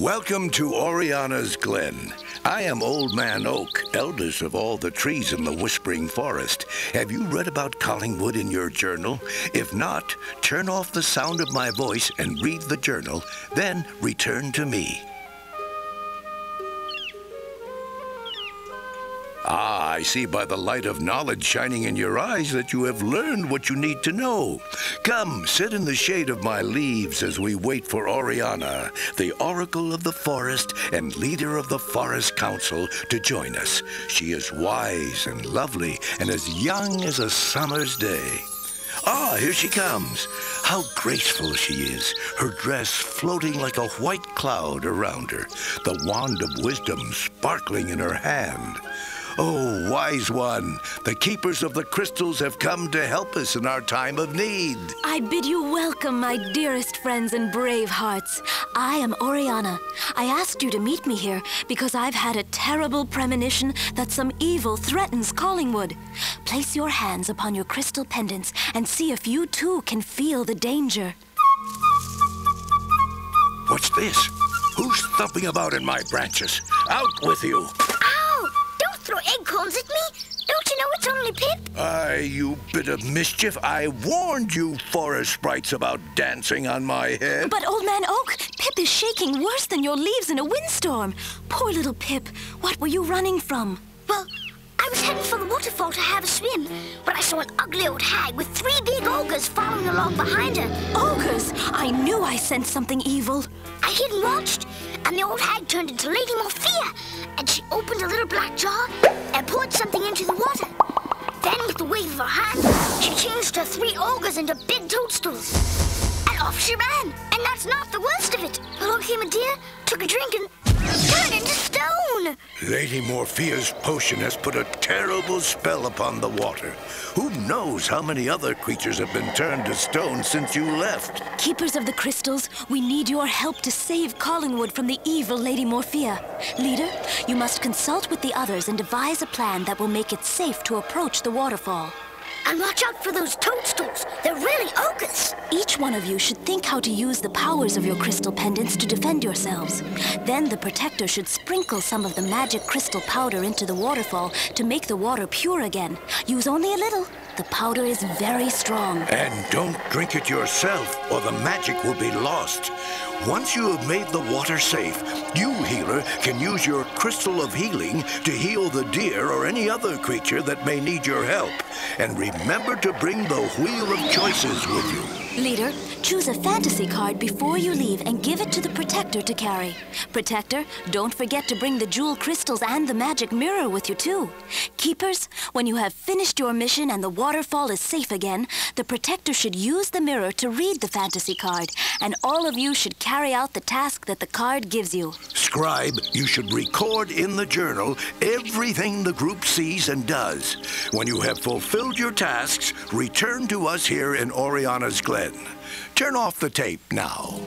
Welcome to Oriana's Glen. I am Old Man Oak, eldest of all the trees in the Whispering Forest. Have you read about Collingwood in your journal? If not, turn off the sound of my voice and read the journal, then return to me. Ah, I see by the light of knowledge shining in your eyes that you have learned what you need to know. Come, sit in the shade of my leaves as we wait for Oriana, the Oracle of the Forest and leader of the Forest Council, to join us. She is wise and lovely and as young as a summer's day. Ah, here she comes. How graceful she is, her dress floating like a white cloud around her, the wand of wisdom sparkling in her hand. Oh, wise one, the keepers of the crystals have come to help us in our time of need. I bid you welcome, my dearest friends and brave hearts. I am Oriana. I asked you to meet me here because I've had a terrible premonition that some evil threatens Collingwood. Place your hands upon your crystal pendants and see if you too can feel the danger. What's this? Who's thumping about in my branches? Out with you! Throw acorns at me? Don't you know it's only Pip? Aye, you bit of mischief. I warned you forest sprites about dancing on my head. But, Old Man Oak, Pip is shaking worse than your leaves in a windstorm. Poor little Pip. What were you running from? Well, I was heading for the waterfall to have a swim, but I saw an ugly old hag with three big ogres following along behind her. Ogres? I knew I sensed something evil. I hid and watched, and the old hag turned into Lady Morphia, and she opened a little black jar and poured something into the water. Then, with the wave of her hand, she changed her three ogres into big toadstools. And off she ran. And that's not the worst of it. Along came a deer, took a drink, and turned into stone. Lady Morphia's potion has put a terrible spell upon the water. Who knows how many other creatures have been turned to stone since you left? Keepers of the crystals, we need your help to save Collingwood from the evil Lady Morphia. Leader, you must consult with the others and devise a plan that will make it safe to approach the waterfall. And watch out for those toadstools. One of you should think how to use the powers of your crystal pendants to defend yourselves. Then the protector should sprinkle some of the magic crystal powder into the waterfall to make the water pure again. Use only a little. The powder is very strong. And don't drink it yourself, or the magic will be lost. Once you have made the water safe, you, healer, can use your crystal of healing to heal the deer or any other creature that may need your help. And remember to bring the Wheel of Choices with you. Leader, choose a fantasy card before you leave and give it to the Protector to carry. Protector, don't forget to bring the jewel crystals and the magic mirror with you too. Keepers, when you have finished your mission and the waterfall is safe again, the Protector should use the mirror to read the fantasy card, and all of you should carry out the task that the card gives you. Scribe, you should record in the journal everything the group sees and does. When you have fulfilled your tasks, return to us here in Oriana's Glen. Turn off the tape now.